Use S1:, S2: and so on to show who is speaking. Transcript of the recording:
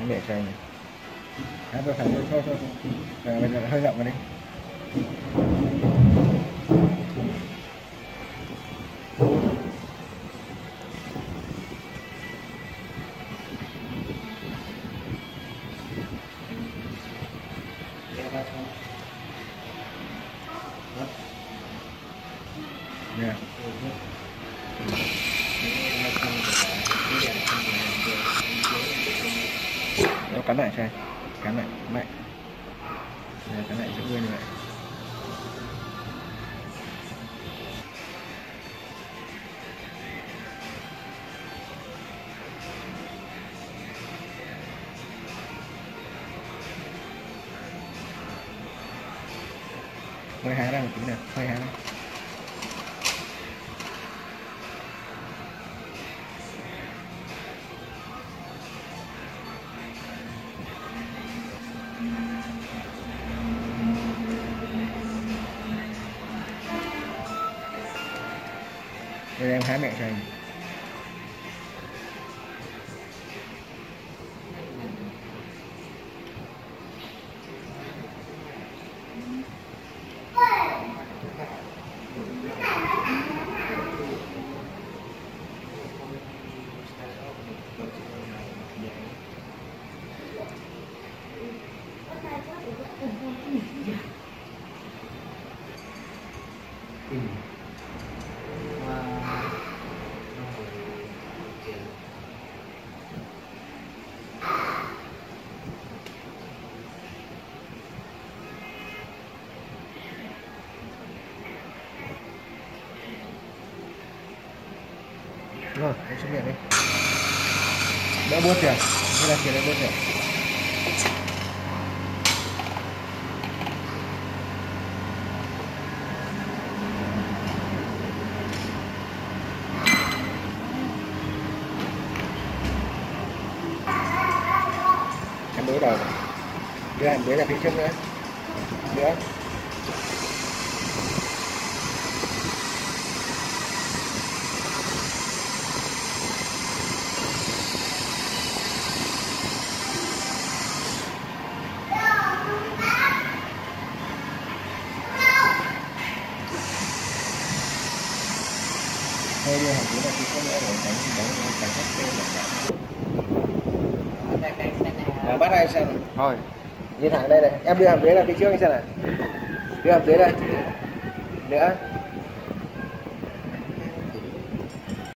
S1: hãy để cho anh này. Hãy tôi thẳng thôi thôi thôi. À, bây giờ hơi rộng rồi đi. Yeah. Nó cắn lại cho em, Cắn lại, mạnh. Đây, Cắn lại giữ nguyên như vậy. Hơi há ra một tí nào, hơi há ra. Đây em hái mẹ cành Mm-hmm. Ừ. Vâng, Rồi, em xuống miệng đi. Đỡ buốt kìa. Đây là kìa đỡ buốt kìa. Em bới đầu Đưa em bới ra phía trước nữa. Nữa Thôi đưa dưới là phía trước nữa để tránh khách tên là bắt đây xem? Thôi. Nhìn thẳng đây này. Em đưa hàm dưới ra phía trước anh xem này đưa hàm dưới đây nữa